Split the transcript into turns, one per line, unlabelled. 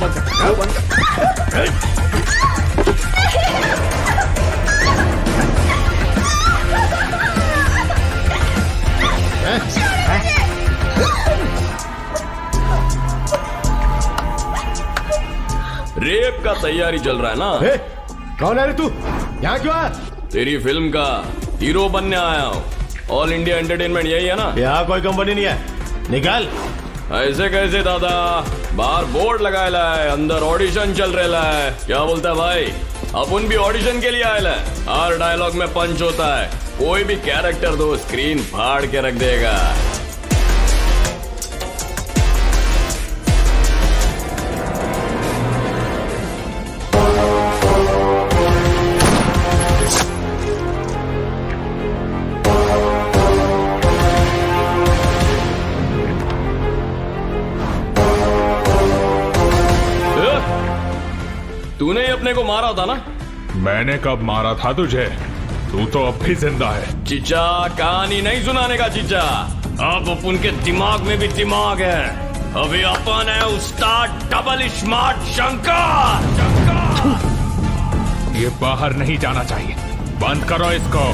बंद कर बंद
रेप का तैयारी चल रहा है ना?
ए, कौन है रे तू? यहाँ क्यों आया?
तेरी फ़िल्म का हीरो बनने आया हूँ। ऑल इंडिया एंटरटेनमेंट यही है ना?
यहाँ कोई कंपनी नहीं है। निकाल।
ऐसे कैसे दादा? बाहर बोर्ड लगाया है, अंदर ऑडिशन चल रहा है। क्या बोलता है भाई? अब उन भी ऑडिशन के लिए आए है। हर डायलॉग में पंच होता है। कोई भी कैरेक्टर दो स्क्रीन फाड़ के रख देगा। तूने ही अपने को मारा था ना?
मैंने कब मारा था तुझे? तू तो अब भी ज़िंदा है।
चिचा कहानी नहीं सुनाने का चिचा अब अपन के दिमाग में भी दिमाग है। अभी अपन है उस्ताद डबल स्मार्ट शंकर। शंकर!
ये बाहर नहीं जाना चाहिए। बंद करो इसको।